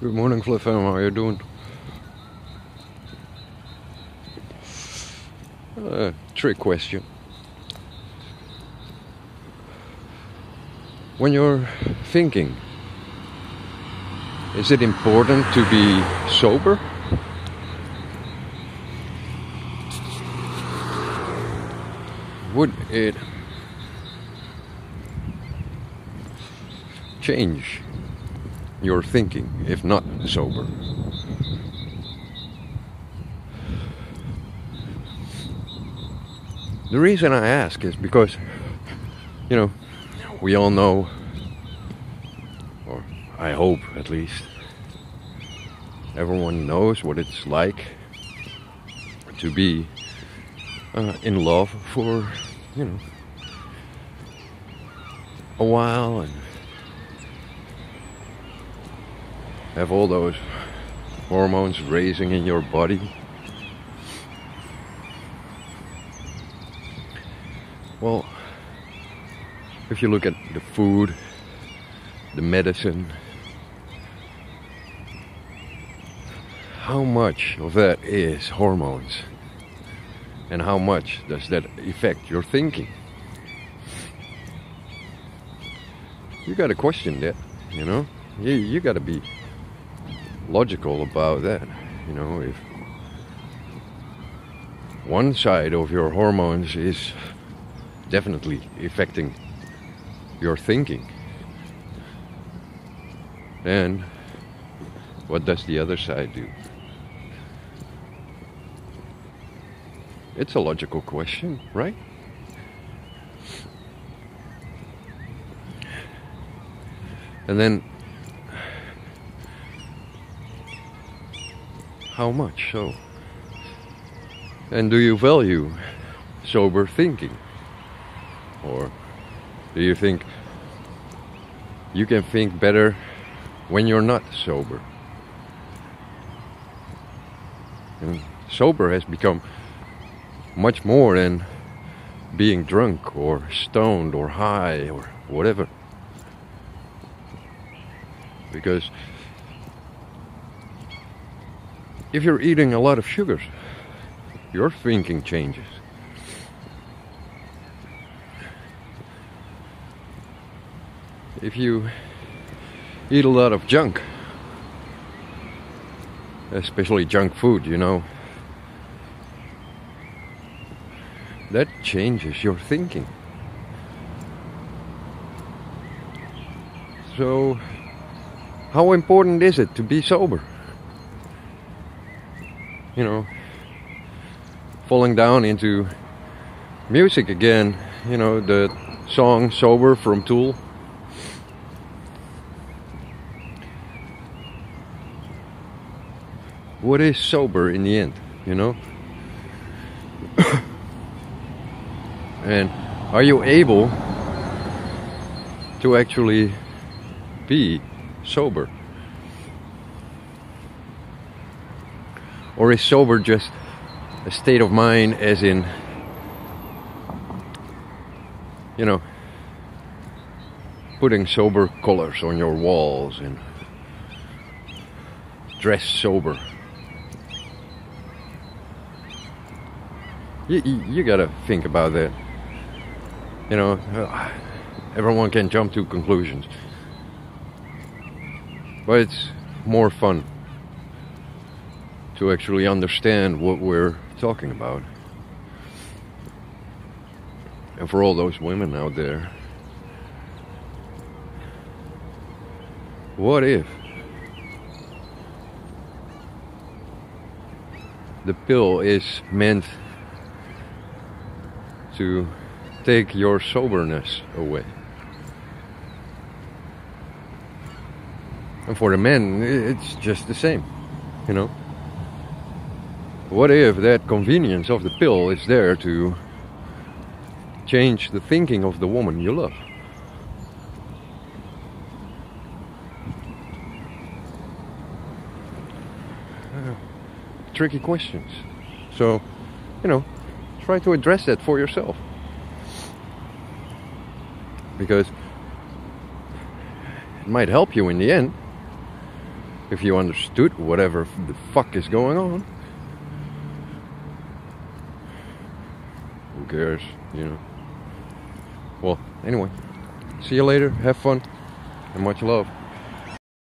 Good morning, Cliff. How are you doing? Uh, trick question. When you're thinking, is it important to be sober? Would it change your thinking if not sober? The reason I ask is because, you know, we all know, or I hope at least, everyone knows what it's like to be uh, in love for, you know, a while and have all those hormones raising in your body. Well, if you look at the food, the medicine, how much of that is hormones? And how much does that affect your thinking? You gotta question that, you know? You, you gotta be logical about that. You know, if one side of your hormones is definitely affecting your thinking, then what does the other side do? It's a logical question, right? And then How much so? And do you value sober thinking? Or do you think you can think better when you're not sober? And sober has become much more than being drunk or stoned or high or whatever. Because if you're eating a lot of sugars, your thinking changes. If you eat a lot of junk, especially junk food, you know, that changes your thinking. So, how important is it to be sober? You know, falling down into music again. You know, the song Sober from Tool. What is sober in the end, you know? and are you able to actually be sober? Or is sober just a state of mind, as in, you know, putting sober colors on your walls and dress sober? You, you, you gotta think about that. You know, uh, everyone can jump to conclusions. But it's more fun to actually understand what we're talking about. And for all those women out there, what if the pill is meant to take your soberness away? And for the men, it's just the same, you know? What if that convenience of the pill is there to change the thinking of the woman you love? Tricky questions. So, you know, try to address that for yourself. Because it might help you in the end. if you understood whatever the fuck is going on. Who cares, you know? Well, anyway, see you later. Have fun and much love.